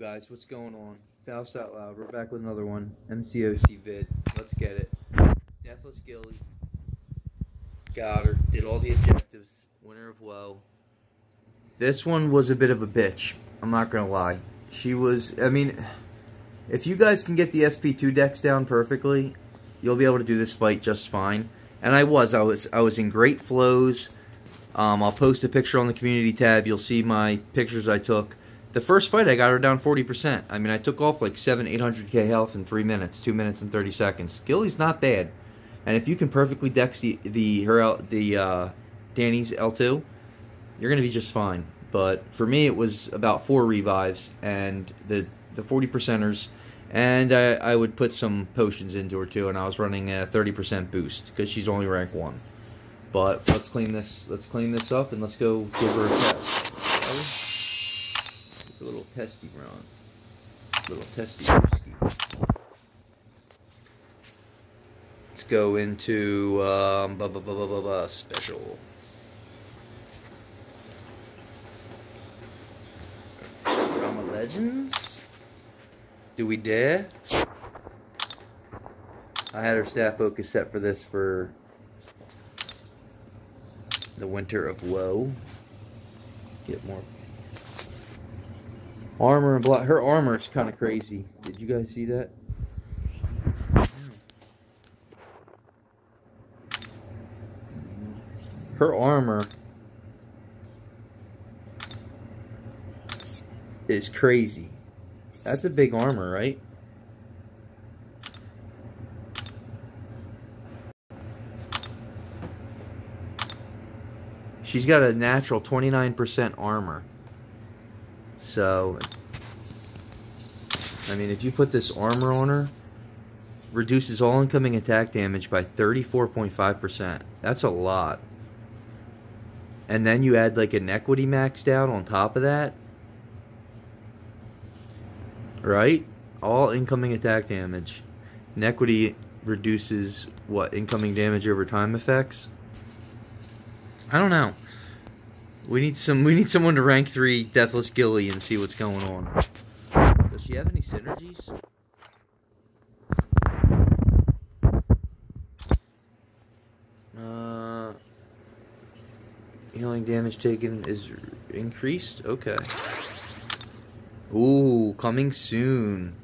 guys? What's going on? Faust Out Loud. We're back with another one. MCOC vid. Let's get it. Deathless Gilly. Got her. Did all the objectives. Winner of woe. This one was a bit of a bitch. I'm not going to lie. She was, I mean, if you guys can get the SP2 dex down perfectly, you'll be able to do this fight just fine. And I was. I was I was in great flows. Um, I'll post a picture on the community tab. You'll see my pictures I took the first fight, I got her down 40%. I mean, I took off like 7, 800k health in 3 minutes, 2 minutes and 30 seconds. Gilly's not bad. And if you can perfectly dex the, the, her, the uh, Danny's L2, you're going to be just fine. But for me, it was about 4 revives and the, the 40 percenters. And I, I would put some potions into her too, and I was running a 30% boost because she's only rank 1. But let's clean this. Let's clean this up and let's go give her a test testy run. Little testy Let's go into um, blah, blah, blah, blah, blah, blah, special. Drama Legends? Do we dare? I had our staff focus set for this for the winter of woe. Get more Armor and block. Her armor is kind of crazy. Did you guys see that? Her armor is crazy. That's a big armor, right? She's got a natural 29% armor. So, I mean, if you put this armor on her, reduces all incoming attack damage by 34.5%. That's a lot. And then you add like an equity maxed out on top of that. Right? All incoming attack damage. Inequity reduces what? Incoming damage over time effects? I don't know. We need some. We need someone to rank three Deathless Gilly and see what's going on. Does she have any synergies? Uh, healing damage taken is increased. Okay. Ooh, coming soon.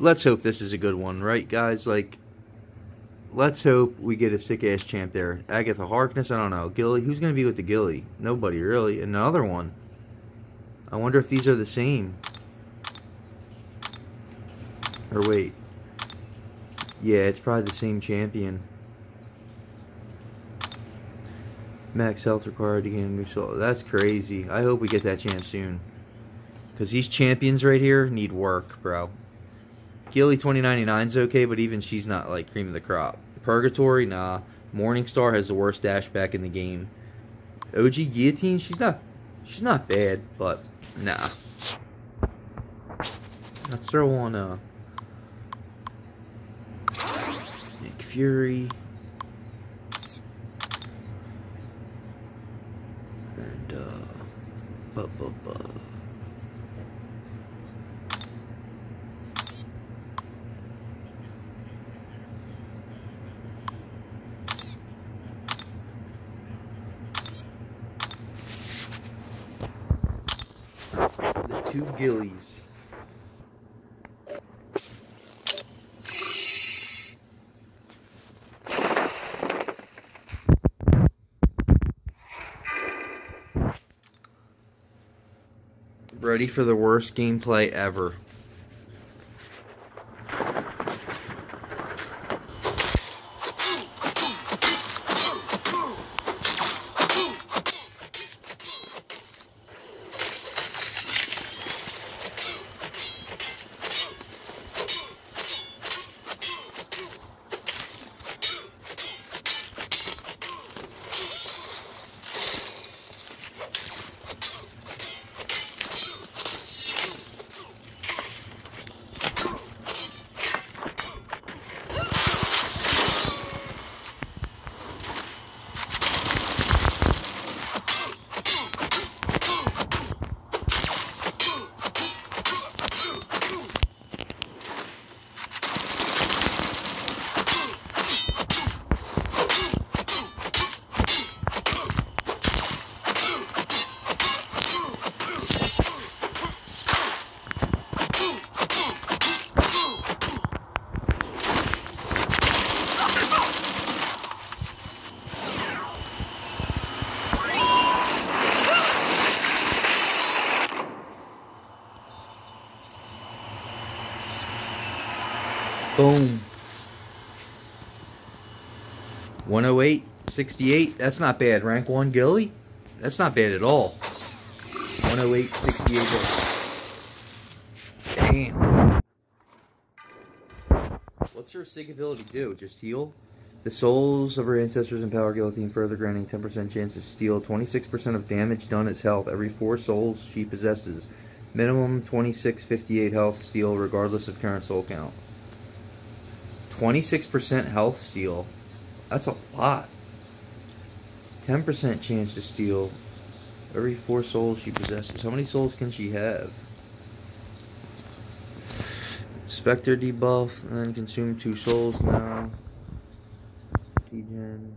Let's hope this is a good one, right, guys? Like, let's hope we get a sick ass champ there. Agatha Harkness, I don't know. Gilly, who's gonna be with the Gilly? Nobody really. Another one. I wonder if these are the same. Or wait. Yeah, it's probably the same champion. Max health required to gain a new soul. That's crazy. I hope we get that champ soon. Because these champions right here need work, bro. Gilly 2099 is okay, but even she's not like cream of the crop. Purgatory, nah. Morningstar has the worst dash back in the game. OG Guillotine, she's not she's not bad, but nah. Let's throw on uh Nick Fury. And uh. Two gillies. Ready for the worst gameplay ever. Boom. 108, 68. That's not bad. Rank 1 Gilly? That's not bad at all. 108, 68. Damn. What's her sig ability do? Just heal? The souls of her ancestors and power guillotine further granting 10% chance to steal 26% of damage done as health every 4 souls she possesses. Minimum 2658 health steal regardless of current soul count. 26% health steal. That's a lot. 10% chance to steal every 4 souls she possesses. How many souls can she have? Spectre debuff and then consume 2 souls now. Degen.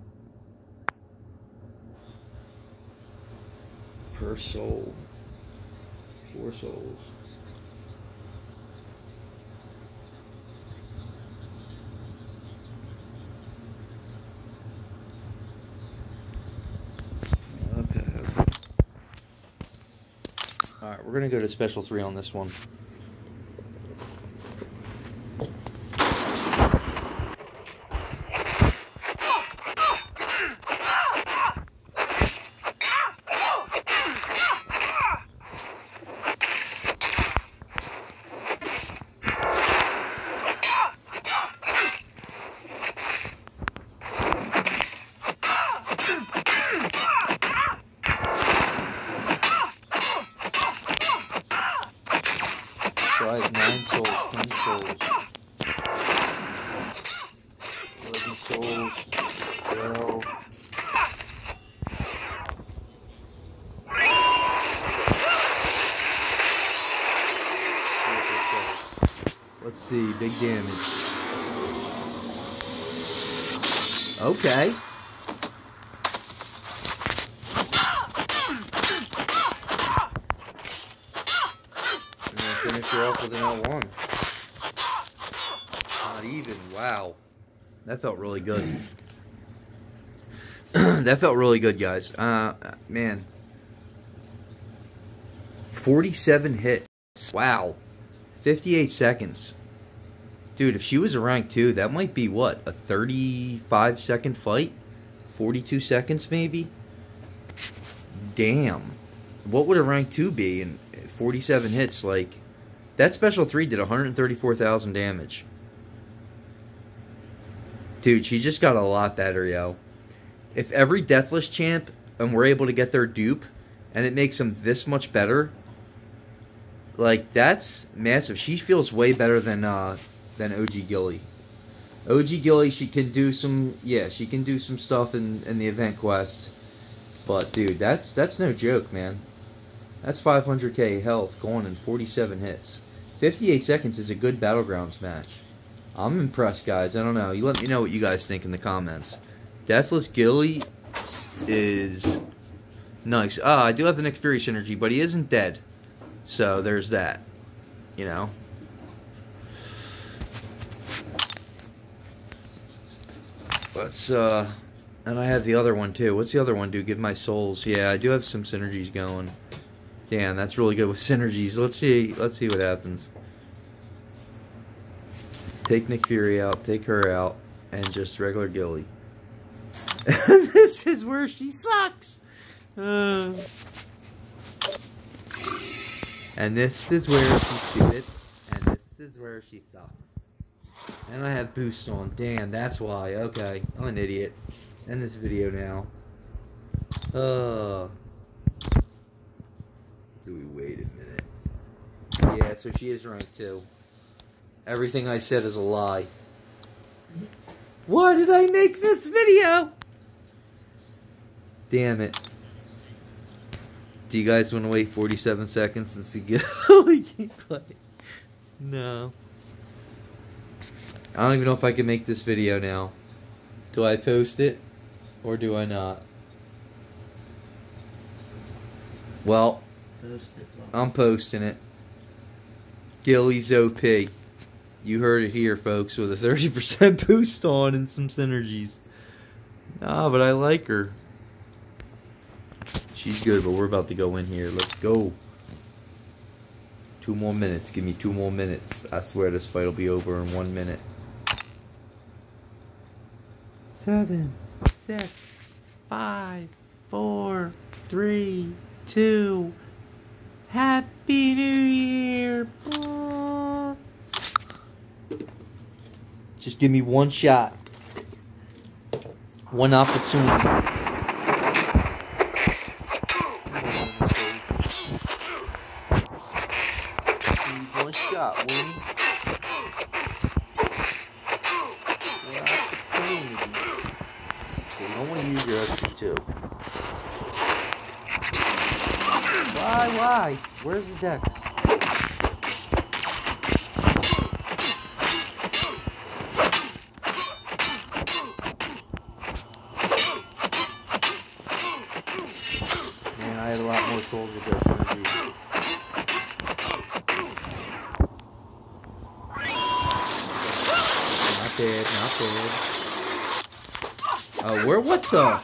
Per soul. Four souls. Alright, we're gonna go to special three on this one. Right, Okay. Finish her off with an L1. Not even. Wow. That felt really good. that felt really good, guys. Uh, man. 47 hits. Wow. 58 seconds. Dude, if she was a rank 2, that might be, what, a 35 second fight? 42 seconds, maybe? Damn. What would a rank 2 be in 47 hits? Like, that special 3 did 134,000 damage. Dude, she just got a lot better, yo. If every Deathless champ and we're able to get their dupe, and it makes them this much better, like, that's massive. She feels way better than, uh, than OG Gilly. OG Gilly, she can do some, yeah, she can do some stuff in, in the event quest. But, dude, that's, that's no joke, man. That's 500k health going in 47 hits. 58 seconds is a good Battlegrounds match. I'm impressed, guys. I don't know. You let me know what you guys think in the comments. Deathless Gilly is nice. Ah, I do have the Nick Fury synergy, but he isn't dead. So there's that. You know? Let's, uh... And I have the other one, too. What's the other one do? Give my souls. Yeah, I do have some synergies going. Damn, that's really good with synergies. Let's see. Let's see what happens. Take Nick Fury out. Take her out. And just regular Gilly. this is where she sucks. Uh, and this is where she's stupid. And this is where she sucks. And I have boost on. Damn, that's why. Okay, I'm an idiot. End this video now. Uh. Do we wait a minute? Yeah, so she is ranked two. Everything I said is a lie. Why did I make this video? Damn it. Do you guys want to wait 47 seconds and see gameplay? No. I don't even know if I can make this video now. Do I post it? Or do I not? Well, I'm posting it. Gilly's OP. You heard it here, folks, with a 30% boost on and some synergies. Ah, but I like her. She's good, but we're about to go in here. Let's go. Two more minutes. Give me two more minutes. I swear this fight will be over in one minute. Seven, six, five, four, three, two. Happy New Year! Just give me one shot, one opportunity. Where's the dex? Man, I had a lot more souls with that synergy. Not bad, not bad. Oh, uh, where? What the?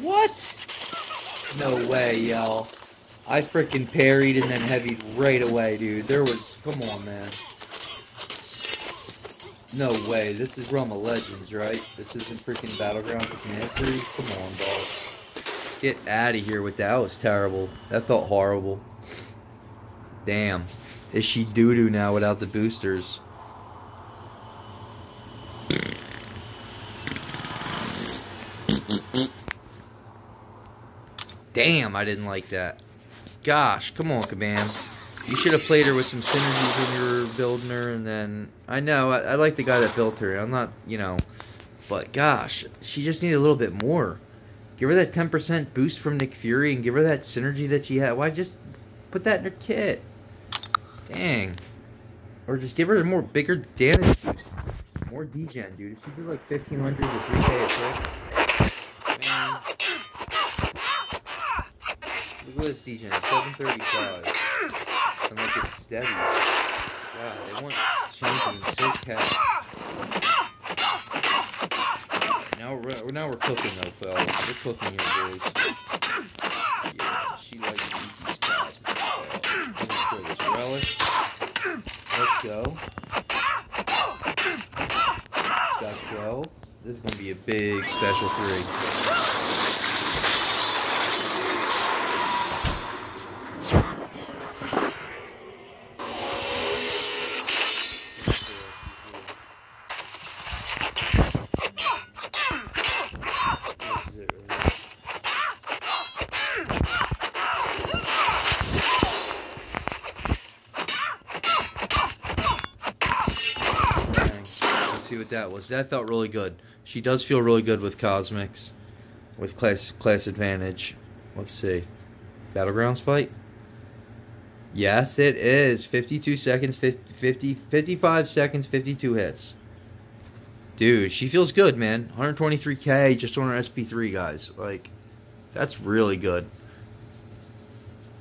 What? No way, yo. I freaking parried and then heavied right away, dude. There was. Come on, man. No way. This is Realm of Legends, right? This isn't freaking Battlegrounds Mastery? Come on, dog. Get out of here with that. That was terrible. That felt horrible. Damn. Is she doo doo now without the boosters? Damn, I didn't like that. Gosh, come on, Kabam. You should have played her with some synergies when you were building her, and then I know I, I like the guy that built her. I'm not, you know, but gosh, she just needed a little bit more. Give her that 10% boost from Nick Fury, and give her that synergy that she had. Why just put that in her kit? Dang. Or just give her a more bigger damage boost. More degen, dude. If she did like 1500 to 3k a this degen, 735. And like it's steady. Wow, they want champions so cat. Now we're now we're cooking though, fellas. We're cooking here, boys. Yeah, she likes. I'm. Let's go. Got 12. This is gonna be a big special three. That was. That felt really good. She does feel really good with Cosmics. With class class advantage. Let's see. Battlegrounds fight? Yes, it is. 52 seconds, 50, 50 55 seconds, 52 hits. Dude, she feels good, man. 123k just on her SP3, guys. Like, that's really good.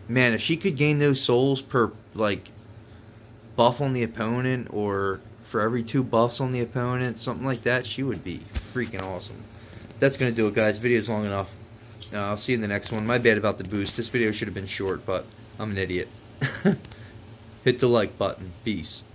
Man, if she could gain those souls per, like, buff on the opponent or for every two buffs on the opponent, something like that, she would be freaking awesome. That's going to do it, guys. Video's long enough. Uh, I'll see you in the next one. My bad about the boost. This video should have been short, but I'm an idiot. Hit the like button. Peace.